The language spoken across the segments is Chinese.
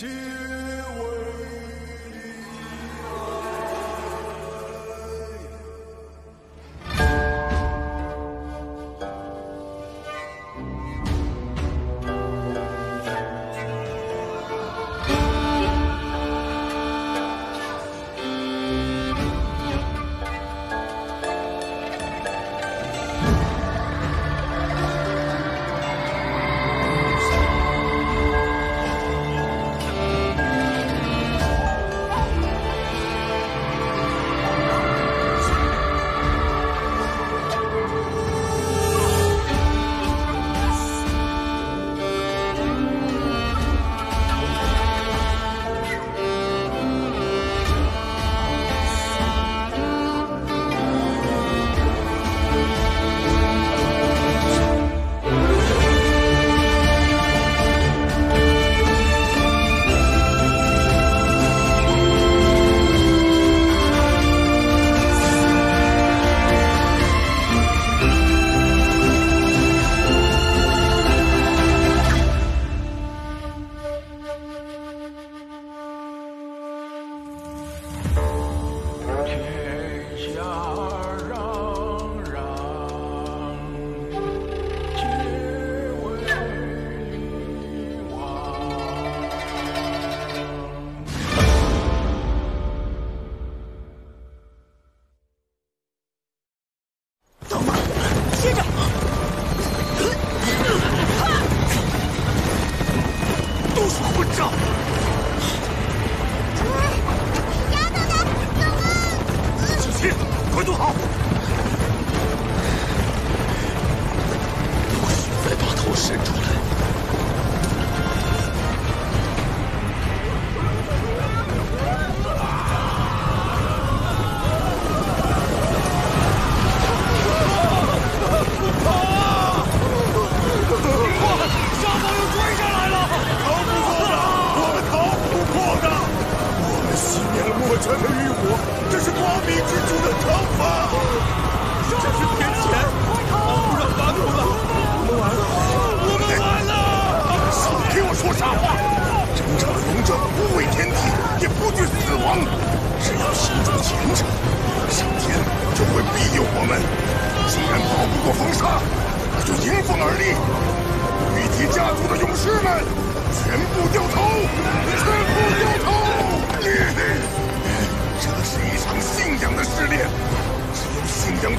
to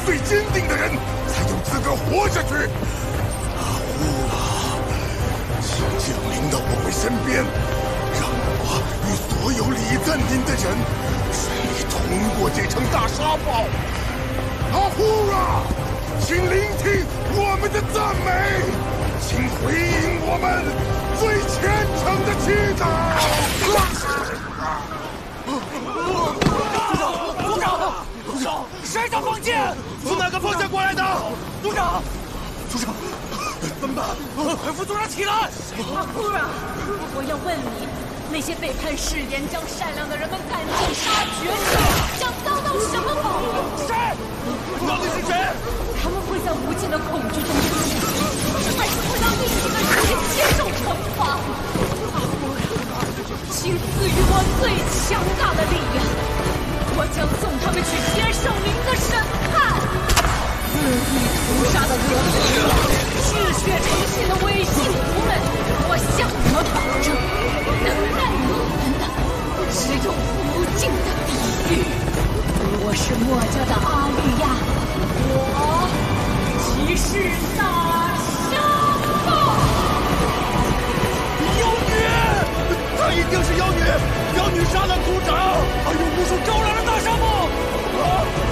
最坚定的人才有资格活下去阿胡啊请降临到我们身边让我与所有礼赞您的人顺利通过这场大沙暴阿胡啊请聆听我们的赞美请回应我们最虔诚的祈祷剑从哪个方向过来的？族长。族长。怎么办？快扶族长起来。啊库拉我要问你那些背叛誓言将善良的人们赶尽杀绝的将遭到什么报应谁？到底是谁？他们会在无尽的恐惧中苏醒还是会让另一个世界接受惩罚？阿库请赐予我最强大的力量我将们去接受您的审判。肆意屠杀的恶魔，嗜血成性的伪信徒们，我向你们保证，能耐你们的，只有无尽的地狱。我是墨家的阿玉亚，我即是大杀父。妖女，她一定是妖女，妖女杀了族长，还有无数招来的大杀父。Oh!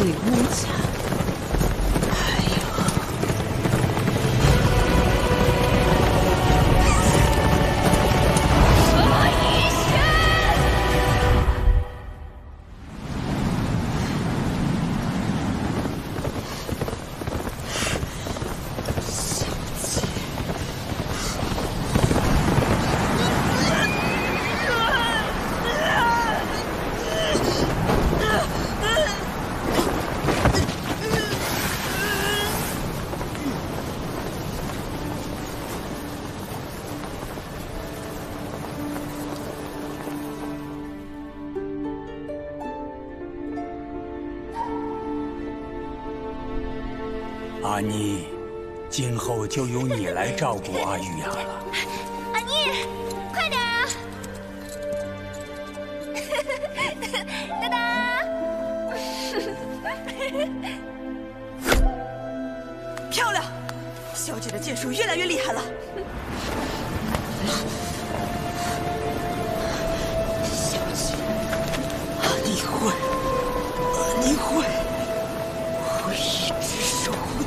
女巫。家阿妮，今后就由你来照顾阿玉雅了。阿妮，快点啊！哒哒！漂亮，小姐的剑术越来越厉害了。小姐，你会，你会，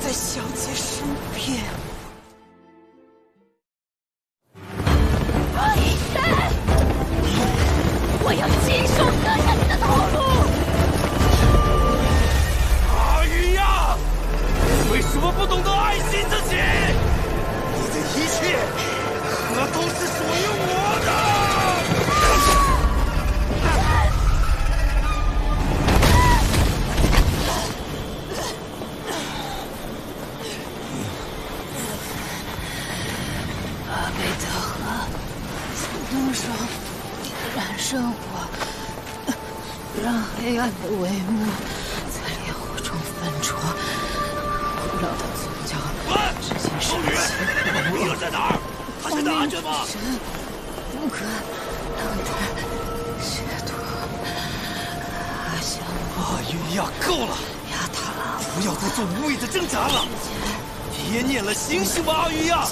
在小姐身边。呀，够了！不要再做无谓的挣扎了，别念了，醒醒吧，阿玉呀！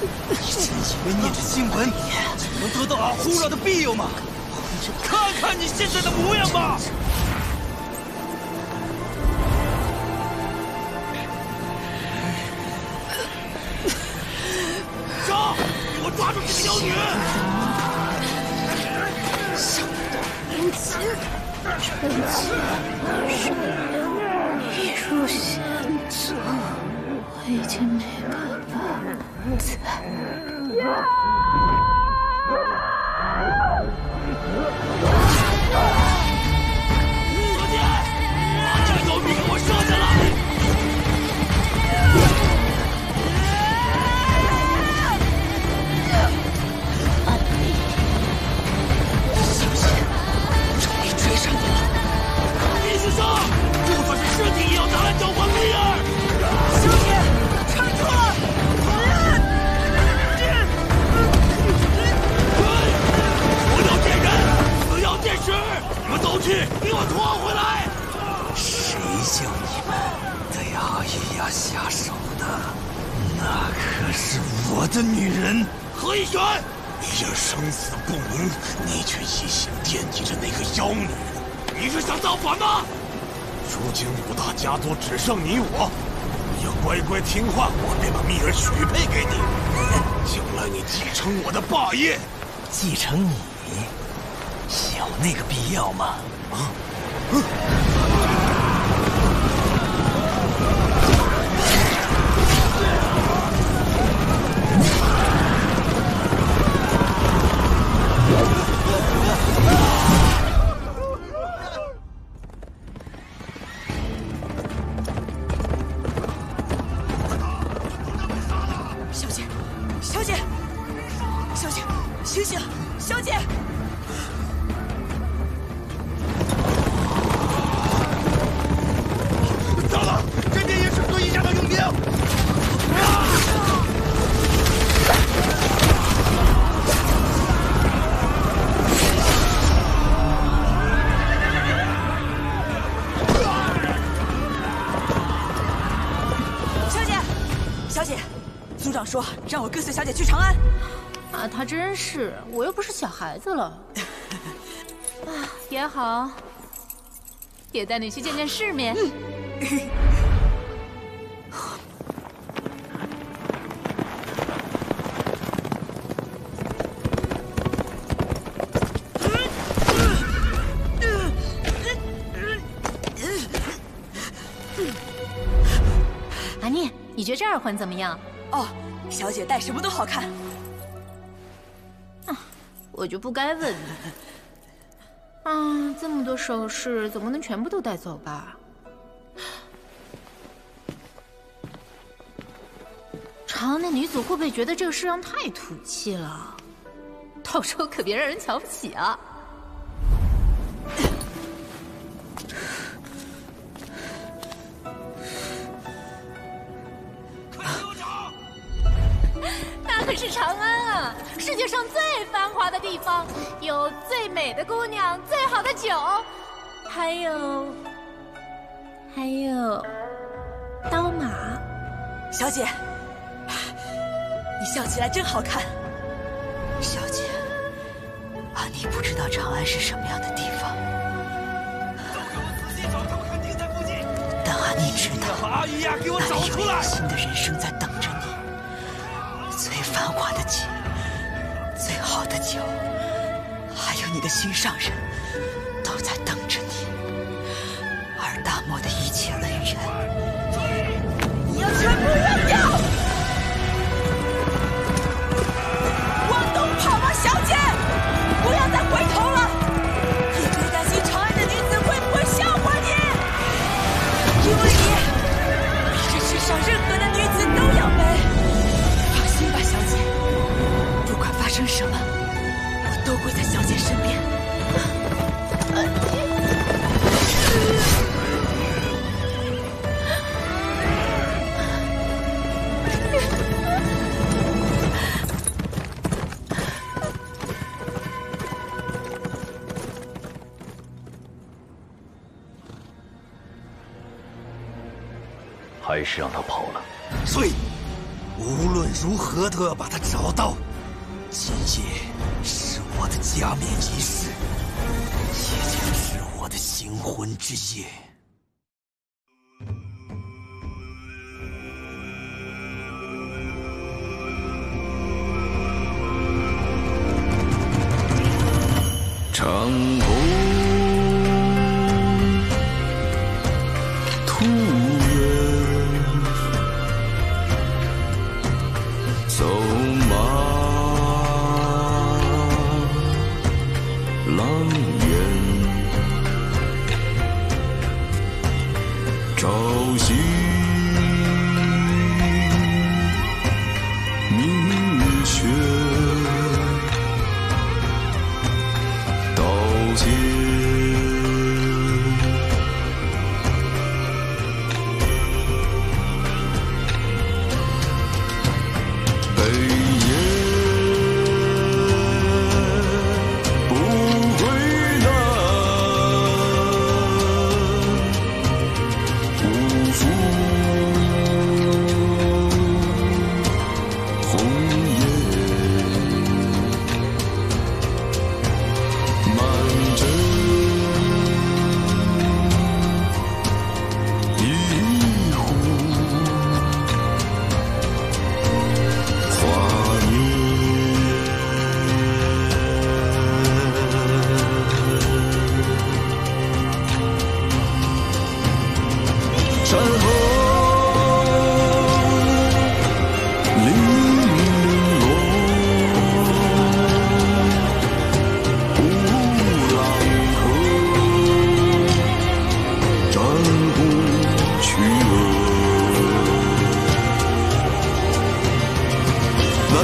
你真以为念着经文就能得到阿胡饶的庇佑吗？看看你现在的模样吧！一入险境，我已经没办法再。家族只剩你我，你要乖乖听话，我便把蜜儿许配给你。将来你继承我的霸业，继承你，有那个必要吗？啊！小醒醒，小姐！糟了，这边也是对一家的佣兵！小姐，小姐，族长说让我跟随小姐去长安。啊，他真是，我又不是小孩子了。啊，也好，也带你去见见世面。阿念，你觉得这耳环怎么样？哦，小姐戴什么都好看。我就不该问你。啊这么多首饰总不能全部都带走吧？长安那女子会不会觉得这个世上太土气了？到时候可别让人瞧不起啊！快给我找那可是长安世界上最繁华的地方，有最美的姑娘，最好的酒，还有，还有刀马。小姐，你笑起来真好看。小姐，阿妮不知道长安是什么样的地方，但阿妮知道，阿玉呀，给我找出来！新的人生在等你的心上人，都在等着你。而大漠的一切恩怨，还是让他跑了。所以，无论如何都要把他找到。今夜是我的加冕仪式，也将是我的新婚之夜。长空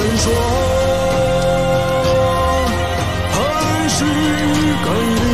难说还是该离。